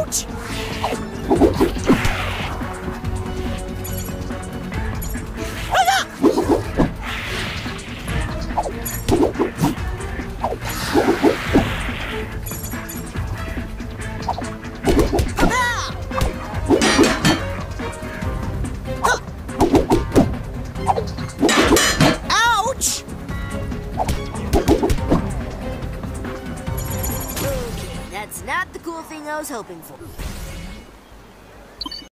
Ouch! That's not the cool thing I was hoping for.